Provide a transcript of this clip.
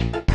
you